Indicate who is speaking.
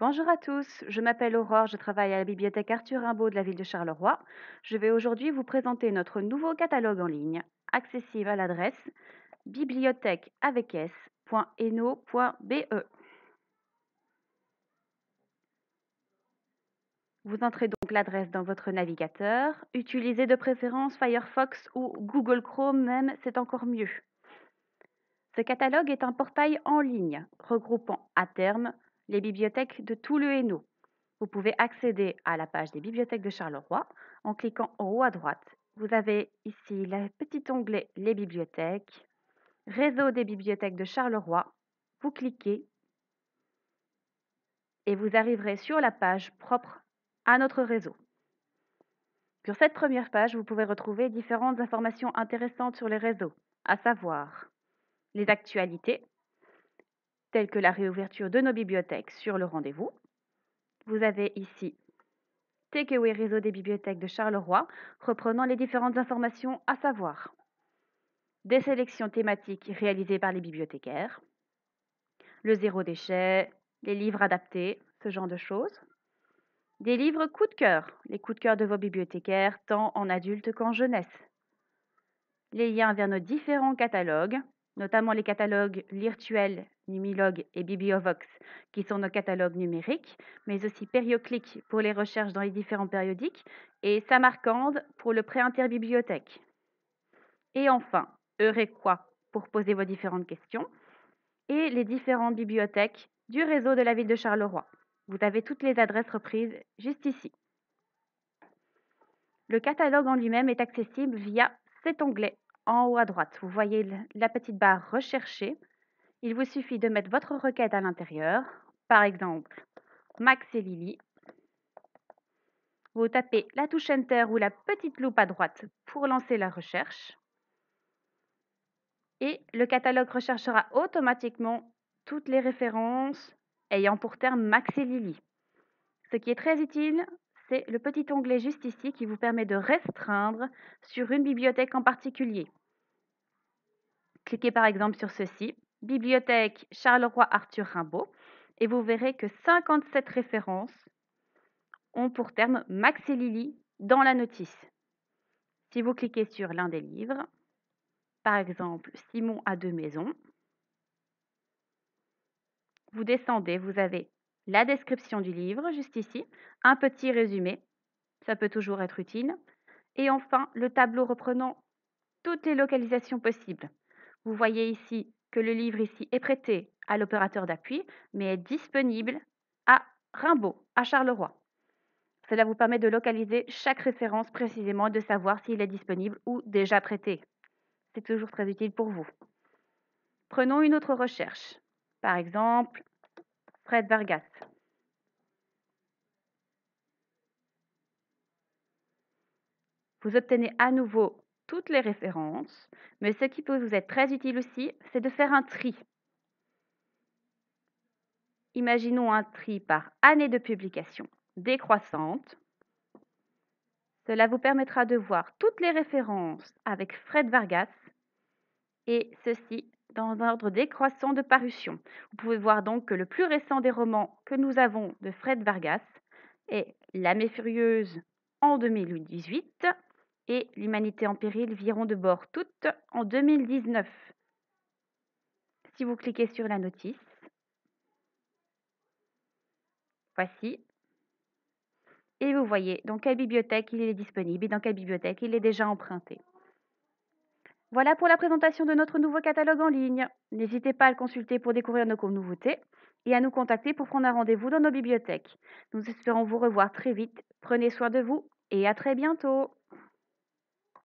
Speaker 1: Bonjour à tous, je m'appelle Aurore, je travaille à la bibliothèque Arthur Rimbaud de la ville de Charleroi. Je vais aujourd'hui vous présenter notre nouveau catalogue en ligne, accessible à l'adresse bibliothèqueavecS.eno.be. Vous entrez donc l'adresse dans votre navigateur. Utilisez de préférence Firefox ou Google Chrome même, c'est encore mieux. Ce catalogue est un portail en ligne regroupant à terme les bibliothèques de tout le Hainaut. Vous pouvez accéder à la page des bibliothèques de Charleroi en cliquant en haut à droite. Vous avez ici le petit onglet Les bibliothèques, Réseau des bibliothèques de Charleroi. Vous cliquez et vous arriverez sur la page propre à notre réseau. Sur cette première page, vous pouvez retrouver différentes informations intéressantes sur les réseaux, à savoir les actualités, telles que la réouverture de nos bibliothèques sur le rendez-vous. Vous avez ici Takeaway Réseau des bibliothèques de Charleroi, reprenant les différentes informations à savoir des sélections thématiques réalisées par les bibliothécaires, le zéro déchet, les livres adaptés, ce genre de choses. Des livres coup de cœur, les coups de cœur de vos bibliothécaires, tant en adulte qu'en jeunesse. Les liens vers nos différents catalogues, notamment les catalogues Lirtuel, Numilog et Bibliovox, qui sont nos catalogues numériques, mais aussi Périoclic pour les recherches dans les différents périodiques et Samarcande pour le pré interbibliothèque. Et enfin, Eurequoi pour poser vos différentes questions et les différentes bibliothèques du réseau de la ville de Charleroi. Vous avez toutes les adresses reprises juste ici. Le catalogue en lui-même est accessible via cet onglet en haut à droite. Vous voyez la petite barre Rechercher. Il vous suffit de mettre votre requête à l'intérieur. Par exemple, Max et Lily. Vous tapez la touche Enter ou la petite loupe à droite pour lancer la recherche. Et le catalogue recherchera automatiquement toutes les références ayant pour terme Max et Lily. Ce qui est très utile, c'est le petit onglet juste ici qui vous permet de restreindre sur une bibliothèque en particulier. Cliquez par exemple sur ceci, Bibliothèque Charleroi Arthur Rimbaud, et vous verrez que 57 références ont pour terme Max et Lily dans la notice. Si vous cliquez sur l'un des livres, par exemple Simon a deux maisons, vous descendez, vous avez la description du livre, juste ici, un petit résumé, ça peut toujours être utile, et enfin le tableau reprenant toutes les localisations possibles. Vous voyez ici que le livre ici est prêté à l'opérateur d'appui, mais est disponible à Rimbaud, à Charleroi. Cela vous permet de localiser chaque référence précisément et de savoir s'il est disponible ou déjà prêté. C'est toujours très utile pour vous. Prenons une autre recherche. Par exemple, Fred Vargas. Vous obtenez à nouveau toutes les références, mais ce qui peut vous être très utile aussi, c'est de faire un tri. Imaginons un tri par année de publication décroissante. Cela vous permettra de voir toutes les références avec Fred Vargas et ceci dans un ordre décroissant de parution. Vous pouvez voir donc que le plus récent des romans que nous avons de Fred Vargas est L'âme furieuse en 2018 et L'humanité en péril viront de bord toutes en 2019. Si vous cliquez sur la notice, voici, et vous voyez dans quelle bibliothèque il est disponible et dans quelle bibliothèque il est déjà emprunté. Voilà pour la présentation de notre nouveau catalogue en ligne. N'hésitez pas à le consulter pour découvrir nos nouveautés et à nous contacter pour prendre un rendez-vous dans nos bibliothèques. Nous espérons vous revoir très vite. Prenez soin de vous et à très bientôt.